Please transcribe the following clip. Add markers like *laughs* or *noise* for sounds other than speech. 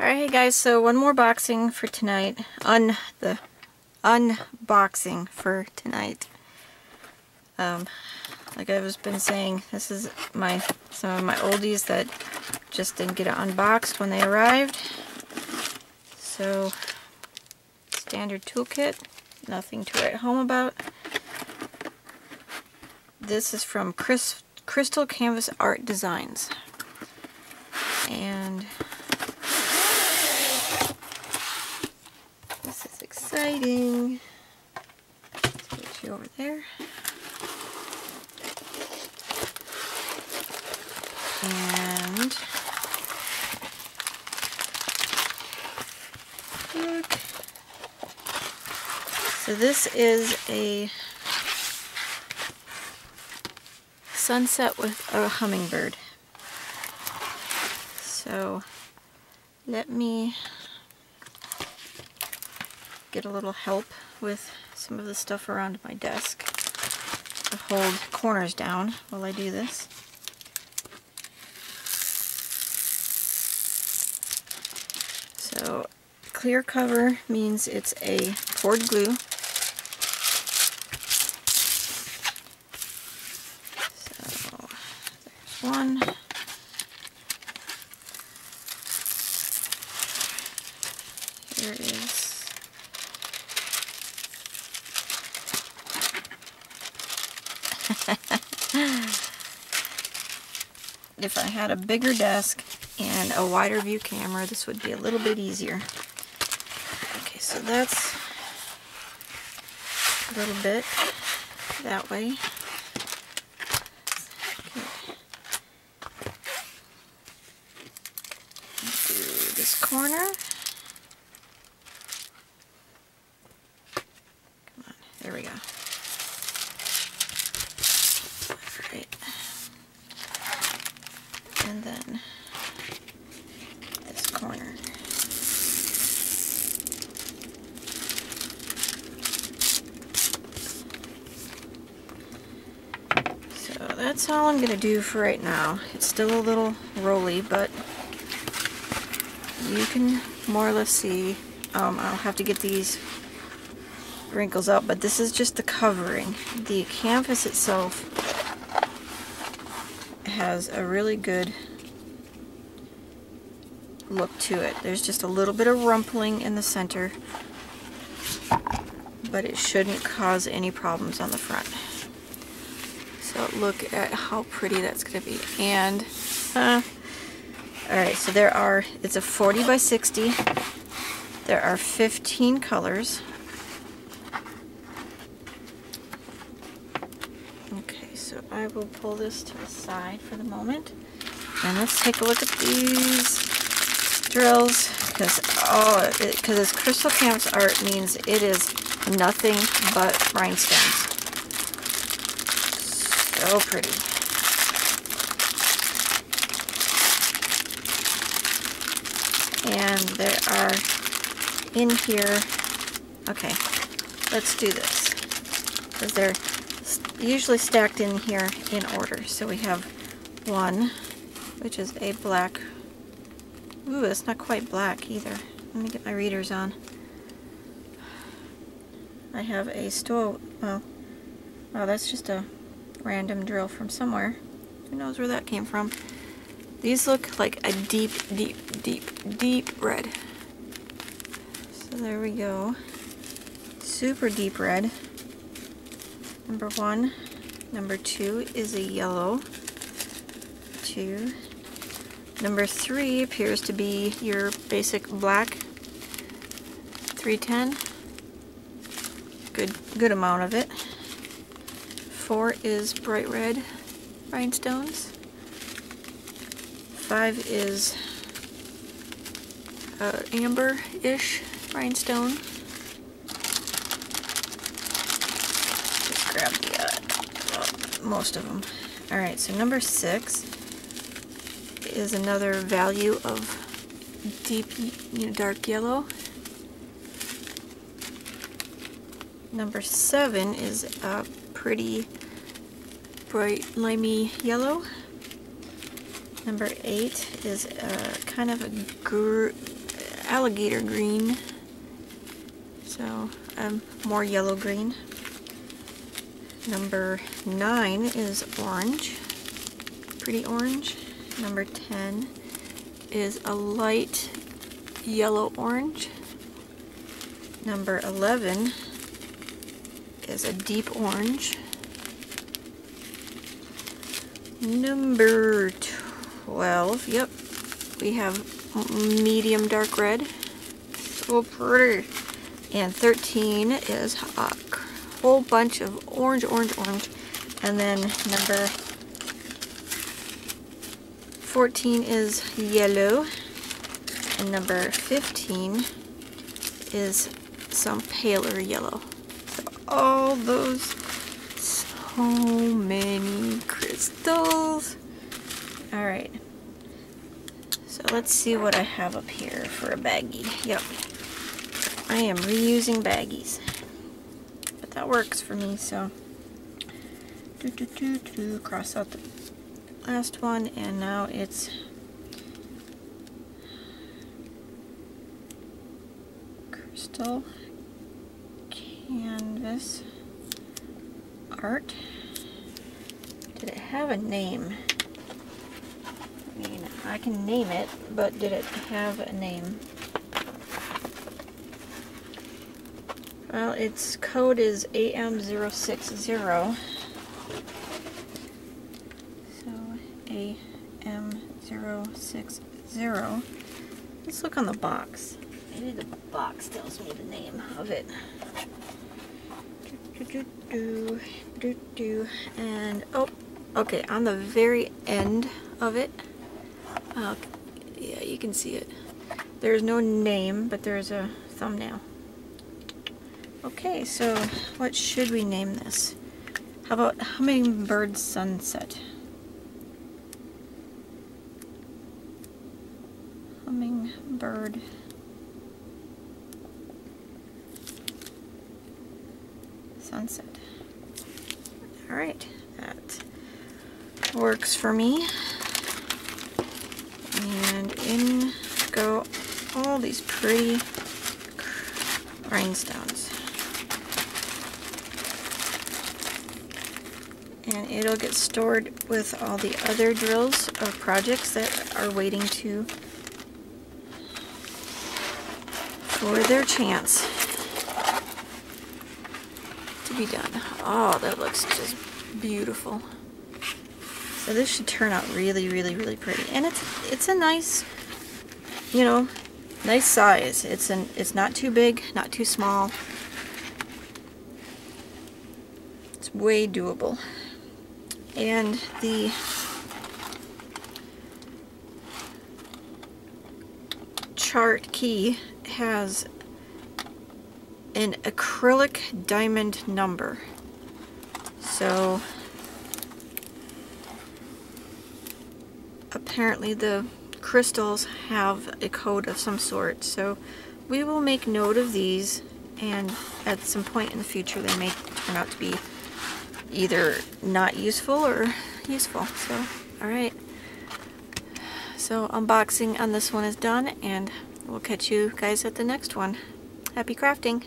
Alright guys, so one more boxing for tonight. Un the unboxing for tonight. Um, like I've been saying, this is my some of my oldies that just didn't get unboxed when they arrived. So, standard toolkit, nothing to write home about. This is from Chris, Crystal Canvas Art Designs. And this is exciting. Put you over there. And look. So this is a sunset with a hummingbird. So let me get a little help with some of the stuff around my desk to hold corners down while I do this. So clear cover means it's a poured glue. So there's one. Here is *laughs* if I had a bigger desk and a wider view camera, this would be a little bit easier. Okay, so that's a little bit that way. Do this corner. Come on, there we go. Alright. And then this corner. So that's all I'm going to do for right now. It's still a little rolly, but you can more or less see. Um, I'll have to get these wrinkles out, but this is just the covering. The canvas itself has a really good look to it. There's just a little bit of rumpling in the center, but it shouldn't cause any problems on the front. So look at how pretty that's going to be. And, uh, alright, so there are, it's a 40 by 60. There are 15 colors. Okay, so I will pull this to the side for the moment. And let's take a look at these drills because oh because it's crystal canvas art means it is nothing but rhinestones so pretty and there are in here okay let's do this because they're usually stacked in here in order so we have one which is a black Ooh, it's not quite black either. Let me get my readers on. I have a store. Well, oh, that's just a random drill from somewhere. Who knows where that came from? These look like a deep, deep, deep, deep red. So there we go. Super deep red. Number one. Number two is a yellow. Two. Number three appears to be your basic black 310. Good, good amount of it. Four is bright red rhinestones. Five is uh, amber-ish rhinestone. Just grab the, uh, well, most of them. Alright, so number six is another value of deep, you know, dark yellow. Number seven is a pretty bright limey yellow. Number eight is a kind of a gr alligator green. So um, more yellow green. Number 9 is orange, pretty orange. Number 10 is a light yellow orange. Number 11 is a deep orange. Number 12, yep, we have medium dark red. So pretty. And 13 is a whole bunch of orange, orange, orange. And then number 14 is yellow. And number 15 is some paler yellow. So all those, so many crystals. All right. So let's see what I have up here for a baggie. Yep. I am reusing baggies. But that works for me, so. Do, do, do, do, cross out the last one, and now it's crystal canvas art. Did it have a name? I mean, I can name it, but did it have a name? Well, its code is AM060. So, AM060. Let's look on the box. Maybe the box tells me the name of it. Do, do, do, do, and, oh, okay, on the very end of it, uh, yeah, you can see it. There's no name, but there's a thumbnail. Okay, so what should we name this? How about Hummingbird Sunset? Hummingbird Sunset. Alright, that works for me. And in go all these pretty rhinestones. And it'll get stored with all the other drills or projects that are waiting to for their chance to be done. Oh, that looks just beautiful. So this should turn out really, really, really pretty. And it's it's a nice, you know, nice size. It's an it's not too big, not too small. It's way doable. And the chart key has an acrylic diamond number. So apparently the crystals have a code of some sort. So we will make note of these and at some point in the future they may turn out to be either not useful or useful. So, alright. So unboxing on this one is done and we'll catch you guys at the next one. Happy crafting!